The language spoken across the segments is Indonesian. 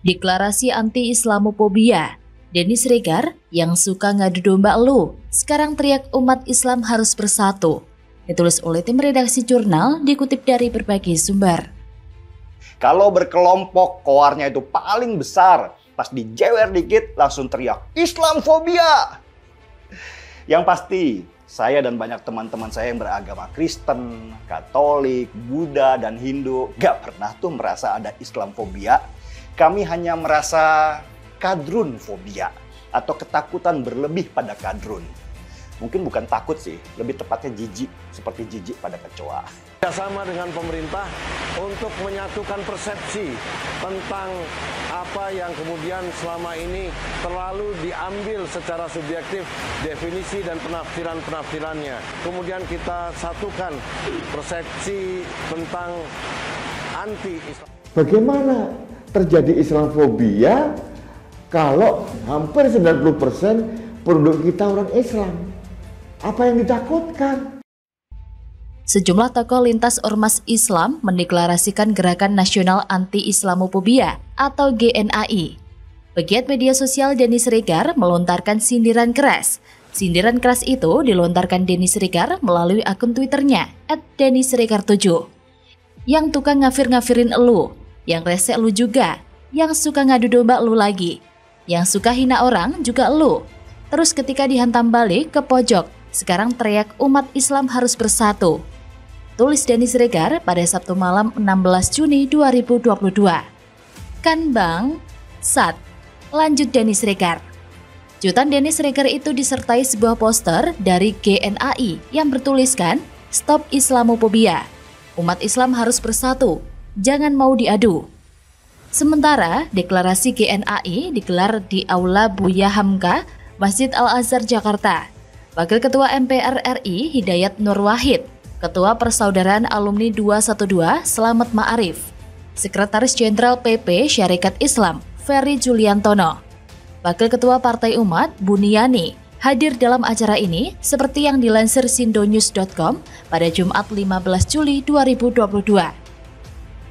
Deklarasi anti-Islamophobia. Dennis Regar yang suka ngadu domba lu, sekarang teriak umat Islam harus bersatu. Ditulis oleh tim redaksi jurnal dikutip dari berbagai sumber. Kalau berkelompok, koarnya itu paling besar. Pas dijewer dikit, langsung teriak, Islamfobia! Yang pasti, saya dan banyak teman-teman saya yang beragama Kristen, Katolik, Buddha, dan Hindu gak pernah tuh merasa ada Islamfobia. Kami hanya merasa kadrun fobia atau ketakutan berlebih pada kadrun. Mungkin bukan takut sih, lebih tepatnya jijik, seperti jijik pada kecoa. Sama dengan pemerintah untuk menyatukan persepsi tentang apa yang kemudian selama ini terlalu diambil secara subjektif definisi dan penafsiran-penafsirannya. Kemudian kita satukan persepsi tentang anti-Islam. Bagaimana terjadi Islamfobia kalau hampir 90% produk kita orang Islam. Apa yang ditakutkan? Sejumlah tokoh lintas ormas Islam mendeklarasikan Gerakan Nasional Anti-Islamophobia atau GNAI. Pegiat media sosial Denis Regar melontarkan sindiran keras. Sindiran keras itu dilontarkan Denis Regar melalui akun Twitternya @denisregar7. Yang tukang ngafir-ngafirin elu, yang resek lu juga, yang suka ngadu domba lu lagi. Yang suka hina orang juga lu. Terus ketika dihantam balik ke pojok, sekarang teriak umat Islam harus bersatu. Tulis Denis Regar pada Sabtu malam 16 Juni 2022. Kan bang? Sat. Lanjut Denis Regar. Jutan Denis Regar itu disertai sebuah poster dari GNAI yang bertuliskan Stop Islamophobia. Umat Islam harus bersatu, jangan mau diadu. Sementara deklarasi GNAI digelar di Aula Buya Hamka, Masjid Al-Azhar Jakarta. Wakil Ketua MPR RI Hidayat Nur Wahid, Ketua Persaudaraan Alumni 212 Selamat Ma'arif, Sekretaris Jenderal PP Syarikat Islam Ferry Juliantono, Wakil Ketua Partai Umat Buniani hadir dalam acara ini seperti yang dilansir sindonews.com pada Jumat 15 Juli 2022.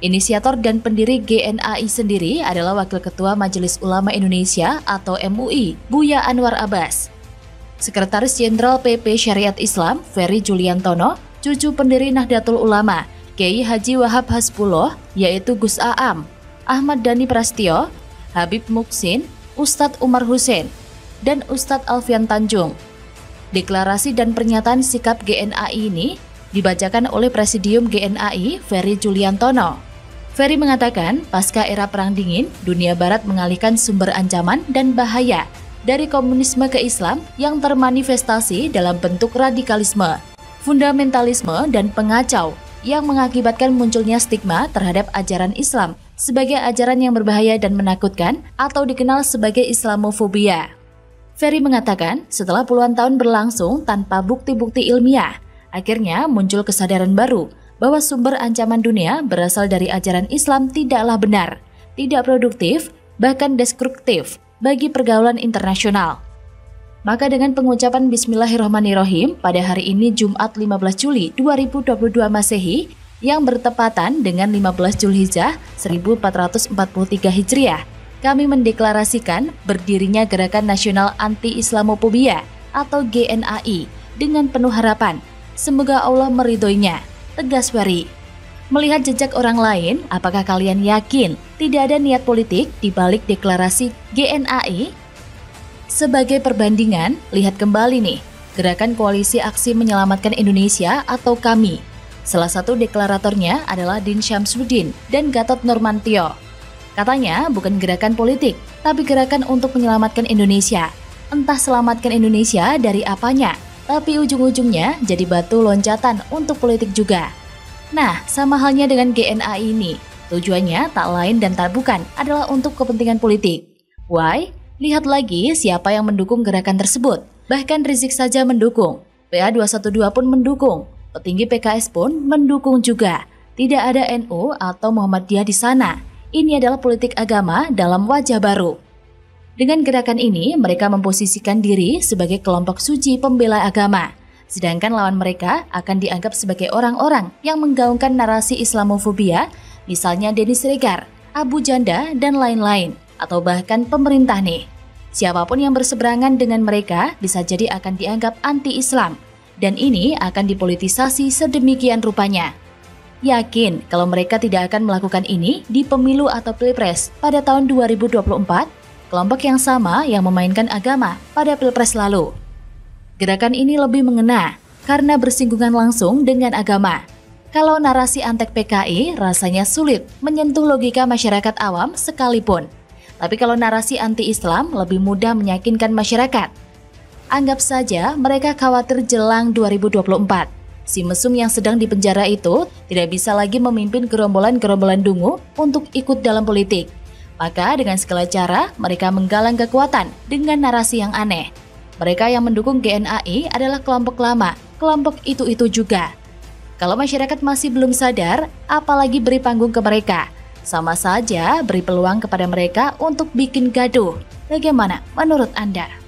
Inisiator dan pendiri GNAI sendiri adalah Wakil Ketua Majelis Ulama Indonesia atau MUI, Buya Anwar Abbas. Sekretaris Jenderal PP Syariat Islam, Ferry Juliantono, cucu pendiri Nahdlatul Ulama, Kiai Haji Wahab Hasbullah, yaitu Gus Aam, Ahmad Dhani Prastio, Habib Muksin, Ustadz Umar Hussein, dan Ustadz Alfian Tanjung. Deklarasi dan pernyataan sikap GNAI ini dibacakan oleh Presidium GNAI Ferry Juliantono. Ferry mengatakan, pasca era Perang Dingin, dunia Barat mengalihkan sumber ancaman dan bahaya dari komunisme ke Islam yang termanifestasi dalam bentuk radikalisme, fundamentalisme, dan pengacau yang mengakibatkan munculnya stigma terhadap ajaran Islam sebagai ajaran yang berbahaya dan menakutkan atau dikenal sebagai Islamofobia. Ferry mengatakan, setelah puluhan tahun berlangsung tanpa bukti-bukti ilmiah, akhirnya muncul kesadaran baru bahwa sumber ancaman dunia berasal dari ajaran Islam tidaklah benar, tidak produktif, bahkan destruktif bagi pergaulan internasional. Maka dengan pengucapan Bismillahirrahmanirrahim pada hari ini Jumat 15 Juli 2022 Masehi yang bertepatan dengan 15 Julhijjah 1443 Hijriah, kami mendeklarasikan berdirinya Gerakan Nasional Anti-Islamophobia atau GNAI dengan penuh harapan. Semoga Allah meridhoinya tegas Ferry. Melihat jejak orang lain, apakah kalian yakin tidak ada niat politik di balik deklarasi GNAI? Sebagai perbandingan, lihat kembali nih, Gerakan Koalisi Aksi Menyelamatkan Indonesia atau KAMI. Salah satu deklaratornya adalah Din Syamsuddin dan Gatot Nurmantio. Katanya bukan gerakan politik, tapi gerakan untuk menyelamatkan Indonesia. Entah selamatkan Indonesia dari apanya, tapi ujung-ujungnya jadi batu loncatan untuk politik juga. Nah, sama halnya dengan GNA ini. Tujuannya tak lain dan tak bukan adalah untuk kepentingan politik. Why? Lihat lagi siapa yang mendukung gerakan tersebut. Bahkan Rizik saja mendukung. PA212 pun mendukung. Petinggi PKS pun mendukung juga. Tidak ada NU atau Muhammadiyah di sana. Ini adalah politik agama dalam wajah baru. Dengan gerakan ini, mereka memposisikan diri sebagai kelompok suci pembela agama. Sedangkan lawan mereka akan dianggap sebagai orang-orang yang menggaungkan narasi Islamofobia, misalnya Denis Regar, Abu Janda, dan lain-lain, atau bahkan pemerintah nih. Siapa pun yang berseberangan dengan mereka bisa jadi akan dianggap anti-Islam, dan ini akan dipolitisasi sedemikian rupanya. Yakin kalau mereka tidak akan melakukan ini di pemilu atau pilpres pada tahun 2024, kelompok yang sama yang memainkan agama pada pilpres lalu. Gerakan ini lebih mengena karena bersinggungan langsung dengan agama. Kalau narasi antek PKI rasanya sulit menyentuh logika masyarakat awam sekalipun. Tapi kalau narasi anti-Islam lebih mudah meyakinkan masyarakat. Anggap saja mereka khawatir jelang 2024. Si mesum yang sedang dipenjara itu tidak bisa lagi memimpin gerombolan-gerombolan dungu untuk ikut dalam politik. Maka dengan segala cara mereka menggalang kekuatan dengan narasi yang aneh. Mereka yang mendukung GNAI adalah kelompok lama, kelompok itu-itu juga. Kalau masyarakat masih belum sadar, apalagi beri panggung ke mereka. Sama saja beri peluang kepada mereka untuk bikin gaduh. Bagaimana menurut Anda?